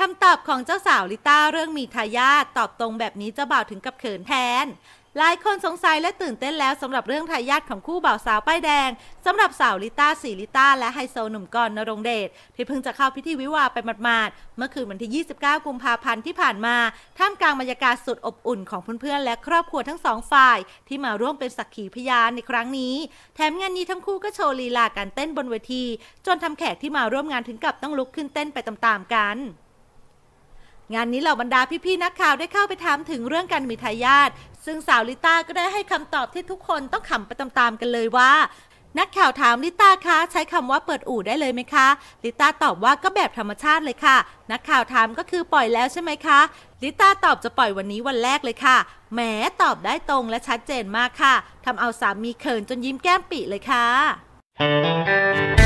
คำตอบของเจ้าสาวลิต้าเรื่องมีทายาทตอบตรงแบบนี้เจ้าบ่าวถึงกับเขินแทน หลายคนสงสัยและตื่นเต้นแล้วสำหรับเรื่องทายาทของคู่บ่าวสาวป้ายแดงสำหรับสาวลิต้าสีลิต้าและไฮโซหนุ่มกรนรงเดชที่เพิ่งจะเข้าพิธีวิวาไปหมาดๆเมื่อคืนวันที่ 29 กุมภาพันธ์ที่ผ่านมาท่ามกลางบรรยากาศสุดอบอุ่นของเพื่อนๆและครอบครัวทั้งสองฝ่าย ที่มาร่วมเป็นสักขีพยานในครั้งนี้ แถมงานนี้ทั้งคู่ก็โชว์ลีลาการเต้นบนเวที จนทำแขกที่มาร่วมงานถึงกับต้องลุกขึ้นเต้นไปตามๆกัน งานนี้เหล่าบรรดาพี่ๆนักข่าวได้เข้าไปถามถึงเรื่องการมีทายาทซึ่งสาวลิต้าก็ได้ให้คำตอบที่ทุกคนต้องขำไปตามๆกันเลยว่า นักข่าวถามลิต้าคะใช้คำว่าเปิดอู่ได้เลยไหมคะลิต้าตอบว่าก็แบบธรรมชาติเลยค่ะ นักข่าวถามก็คือปล่อยแล้วใช่ไหมคะลิต้าตอบจะปล่อยวันนี้วันแรกเลยค่ะแหมตอบได้ตรงและชัดเจนมากค่ะทำเอาสามีเขินจนยิ้มแก้มปิเลยค่ะ